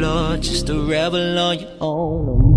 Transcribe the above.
floor just to revel on your own.